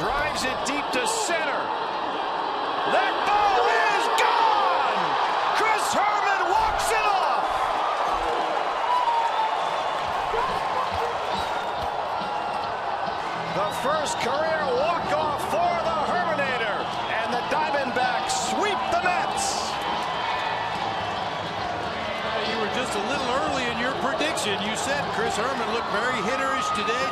Drives it deep to center. That ball is gone! Chris Herrmann walks it off! The first career walk-off for the Herminator. And the Diamondbacks sweep the Mets. You were just a little early in your prediction. You said Chris Herrmann looked very hitterish today.